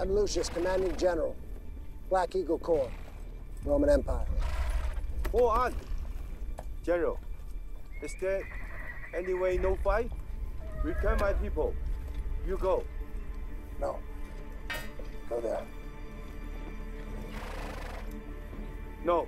I'm Lucius, commanding general. Black Eagle Corps, Roman Empire. Go on. General, is there any way no fight? Return my people. You go. No. Go there. No.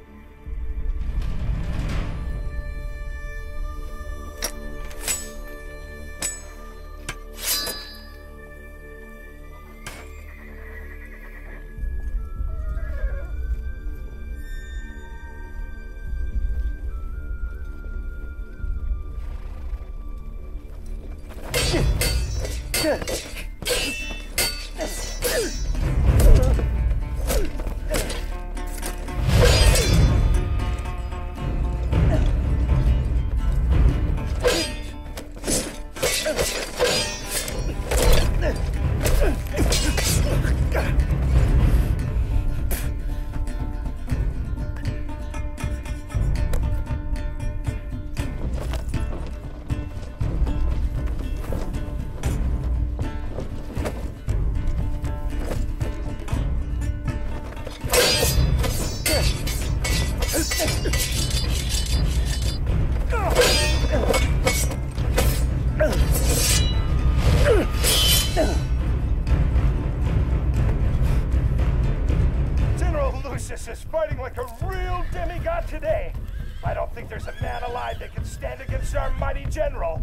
General today. I don't think there's a man alive that can stand against our mighty general.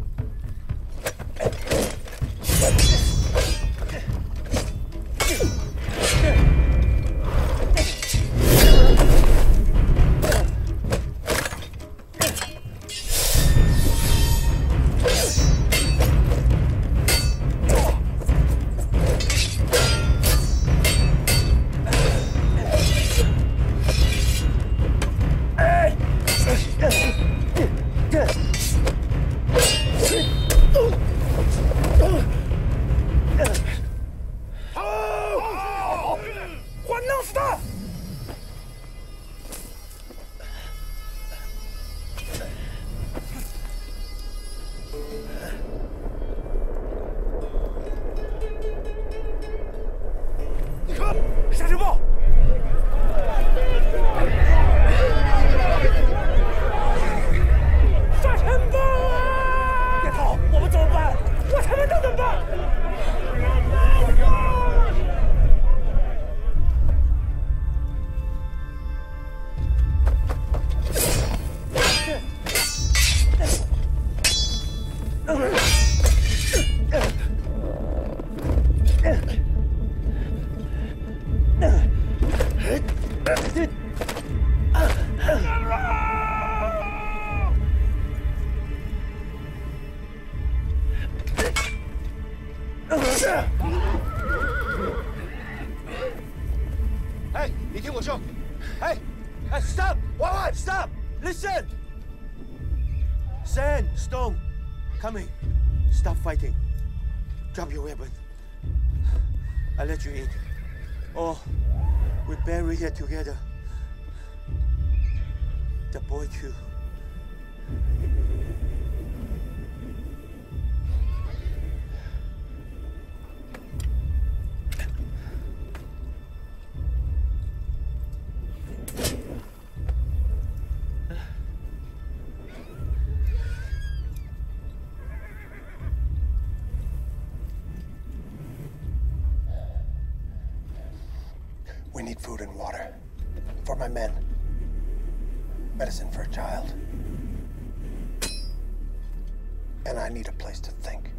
Hey, you hear Hey, hey, stop! Why, why? Stop! Listen! Sand, stone, coming. Stop fighting. Drop your weapon. I let you in. Oh, we bury here together. The boy too. We need food and water. For my men. Medicine for a child. And I need a place to think.